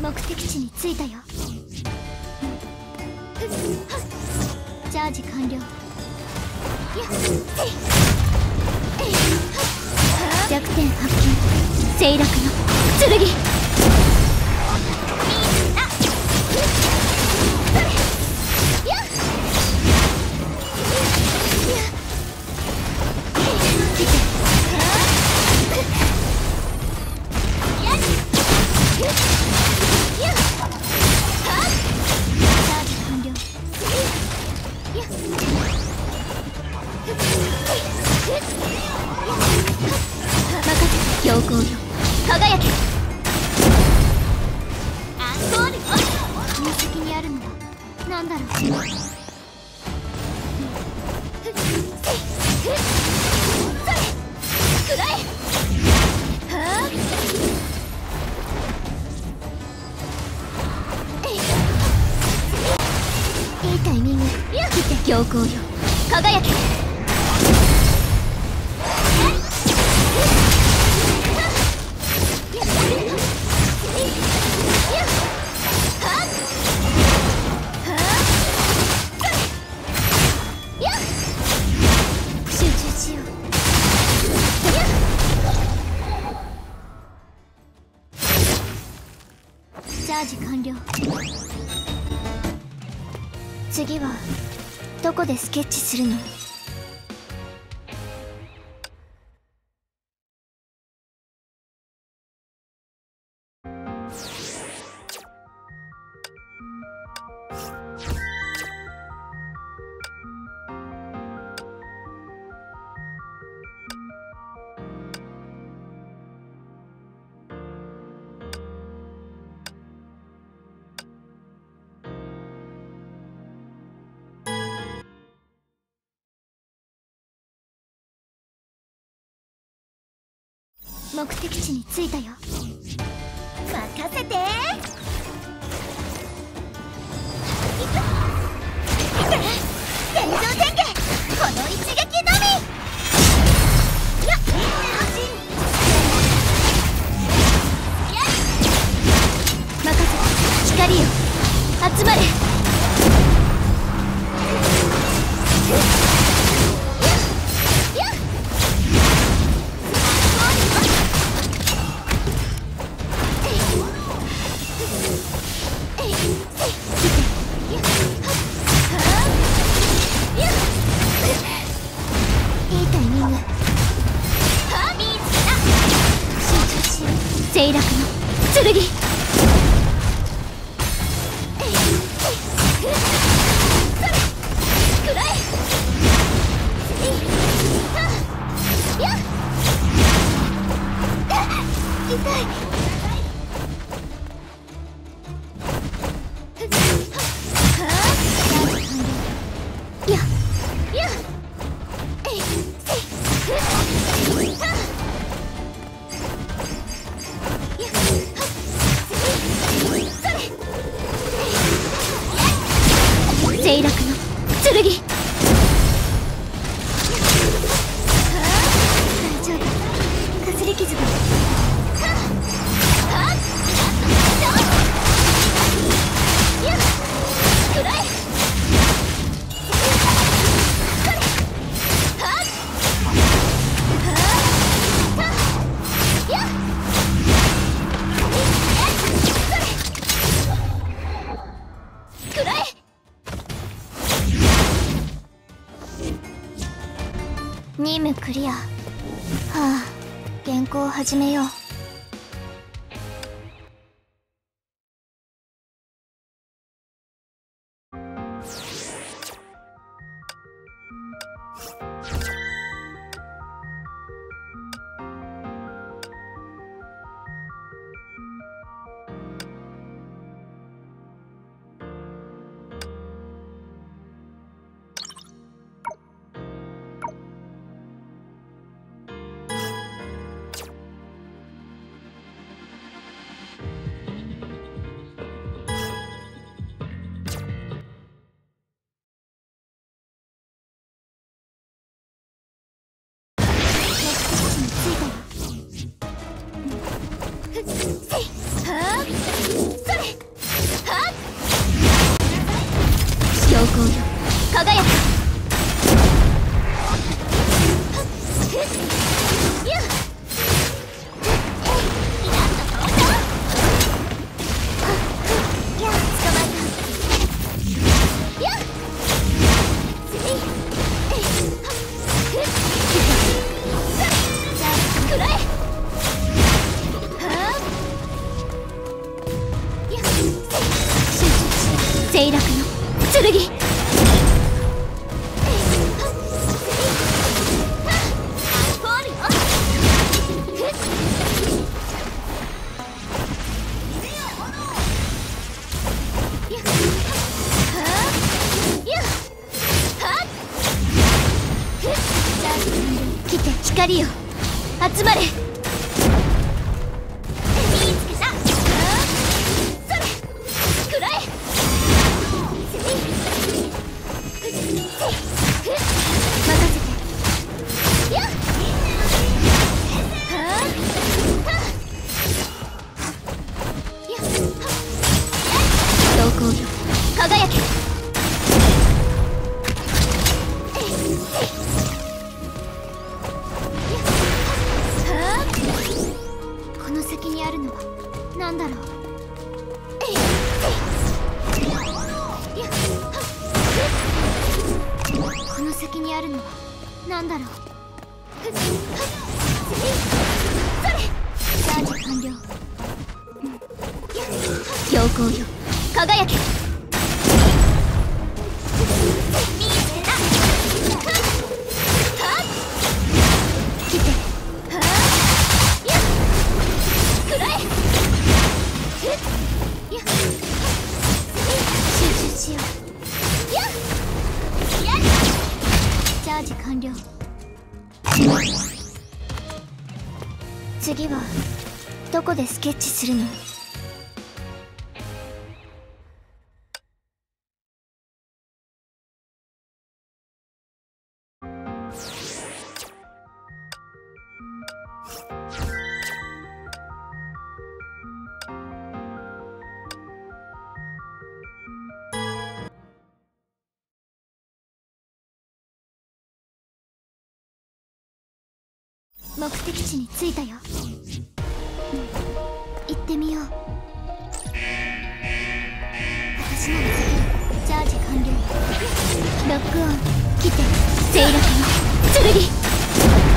目的地に着いたよ。チャージ完了弱点発見。勢楽の剣。来て強行よ輝け次は。どこでスケッチするの？目的地に着いたよ。任せて。しよう清楽の剣。任務クリア。はあ原稿を始めよう。光が輝く。光よ。集まれ。なんだろう。この先にあるのは何だろう。それチャージ完了強行よ輝け次はどこでスケッチするの？目的地に着いたよ、うん、行ってみよう。私ならチャージ完了。ロックオン。来て。セイラ剣剣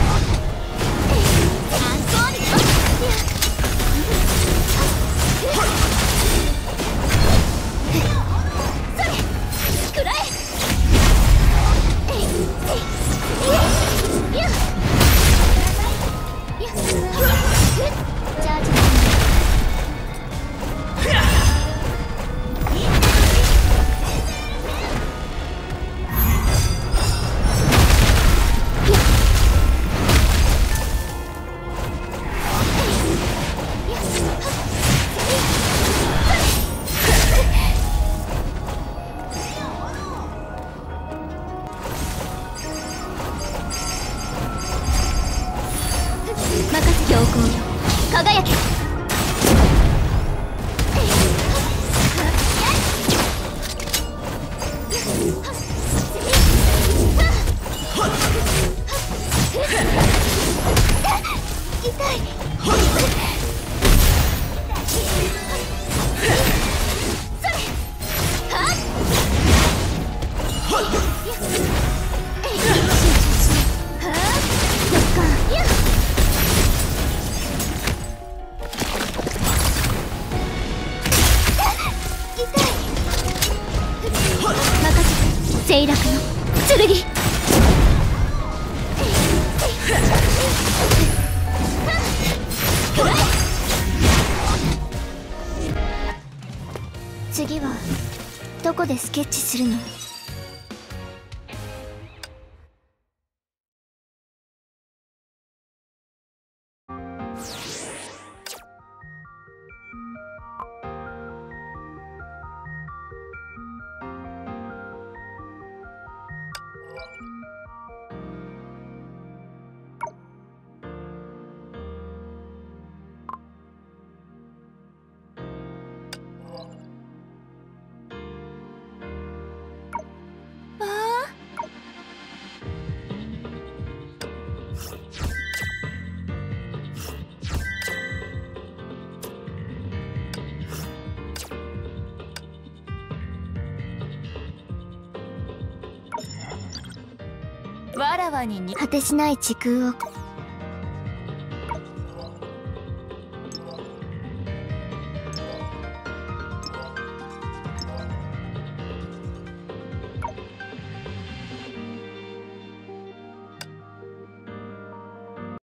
墜落の剣。次はどこでスケッチするの？わらわにに果てしない時空を。